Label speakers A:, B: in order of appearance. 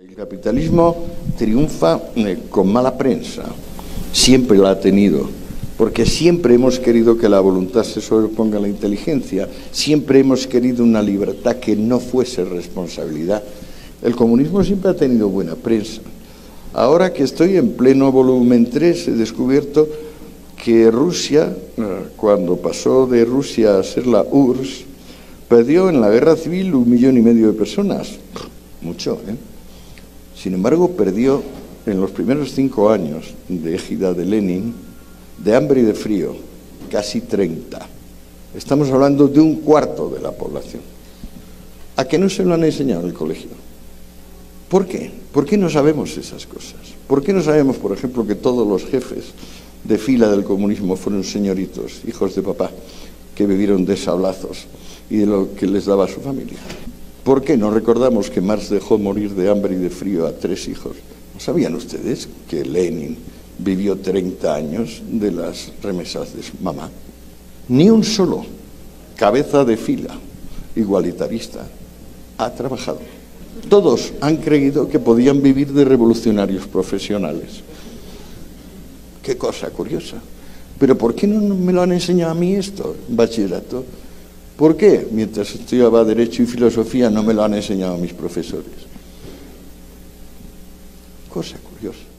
A: El capitalismo triunfa eh, con mala prensa, siempre la ha tenido, porque siempre hemos querido que la voluntad se sobreponga a la inteligencia, siempre hemos querido una libertad que no fuese responsabilidad. El comunismo siempre ha tenido buena prensa. Ahora que estoy en pleno volumen 3 he descubierto que Rusia, eh, cuando pasó de Rusia a ser la URSS, perdió en la guerra civil un millón y medio de personas. Mucho, ¿eh? Sin embargo, perdió en los primeros cinco años de égida de Lenin, de hambre y de frío, casi 30. Estamos hablando de un cuarto de la población. ¿A qué no se lo han enseñado en el colegio? ¿Por qué? ¿Por qué no sabemos esas cosas? ¿Por qué no sabemos, por ejemplo, que todos los jefes de fila del comunismo fueron señoritos, hijos de papá, que vivieron de sablazos y de lo que les daba su familia? ¿Por qué no recordamos que Marx dejó morir de hambre y de frío a tres hijos? ¿No sabían ustedes que Lenin vivió 30 años de las remesas de su mamá? Ni un solo cabeza de fila igualitarista ha trabajado. Todos han creído que podían vivir de revolucionarios profesionales. Qué cosa curiosa. Pero ¿por qué no me lo han enseñado a mí esto, bachillerato? ¿Por qué? Mientras estudiaba Derecho y Filosofía no me lo han enseñado mis profesores. Cosa curiosa.